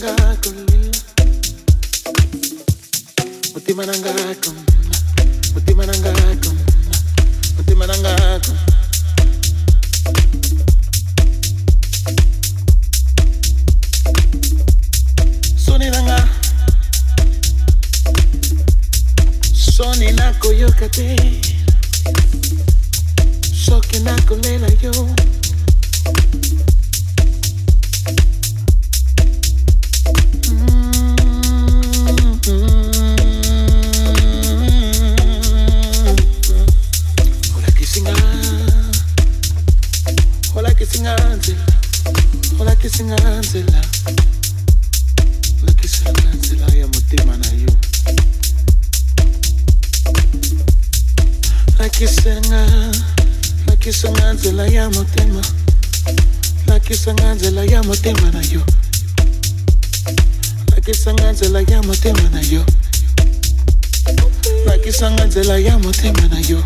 mananga conmigo. Muti mananga con. Muti mananga con. Muti mananga lela yo. motema na yo. Nakisanga nzela ya motema na yo.